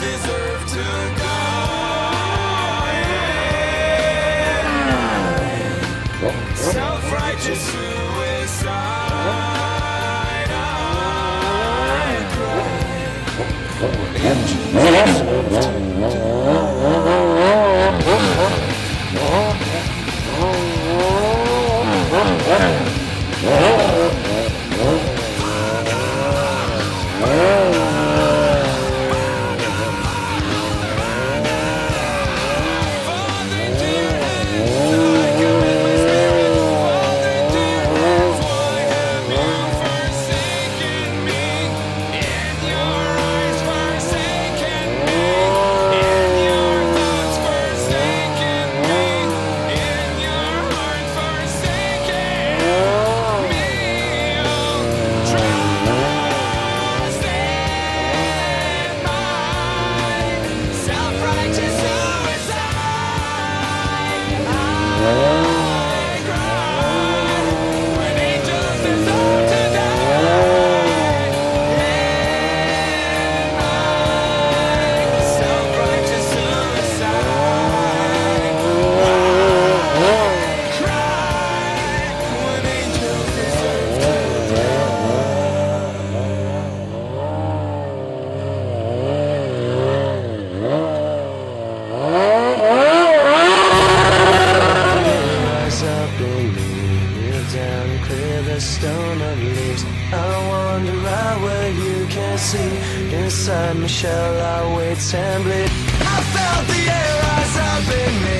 deserve to die. Self-righteous suicide. I cry. sky where you can see. Inside my shell I wait and bleed. I felt the air rise up in me.